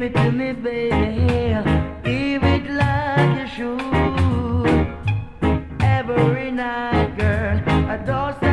Give it to me, baby. Give it like you should. Every night, girl, a doorstep.